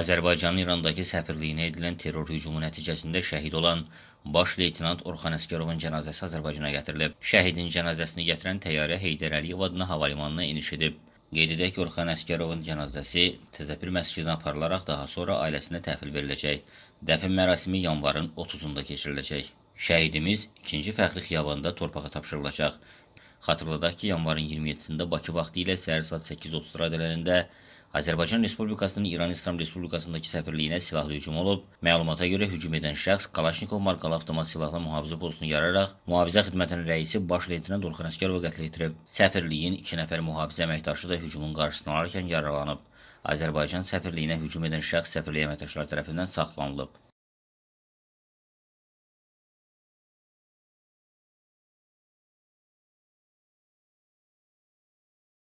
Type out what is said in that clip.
Azərbaycanın İrandakı səfirliyinə edilən terror hücumu nəticəsində şəhid olan Baş leytenant Orxan Əsgərovun cənazəsi Azərbaycana gətirilib. Şəhidin cənazəsini gətirən təyyarə Heydər Əliyev adına hava limanına eniş edib. Qeyd edək ki, Orxan Əsgərovun cənazəsi Təzəpir məscidinə aparılaraq daha sonra ailəsinə təhvil veriləcək. Dəfn mərasimi yanvarın 30-da keçiriləcək. Şəhidimiz 2-ci fəxri xiyabanda torpağa tapşırılacaq. Xatırladaq ki, yanvarın 27-sində Bakı vaxtı ilə səhər saat 8:30 radələrində Azərbaycan Respublikasının İran İslam Respublikasındakı səfirliyinə silahlı hücum olub. Məlumata görə hücum edən şəxs Kalaşnikov markalı avtomat silahlı mühafizə postunu yararaq mühafizə xidmətinin rəisi baş leytenant Orxan Əsgərovu qətlə yetirib. Səfirliyin 2 nəfər mühafizə əməkdaşı da hücumun qarşısını alarkən yaralanıb. Azərbaycan səfirliyinə hücum edən şəxs səfirliyə əməkdaşları tərəfindən saxlanılıb.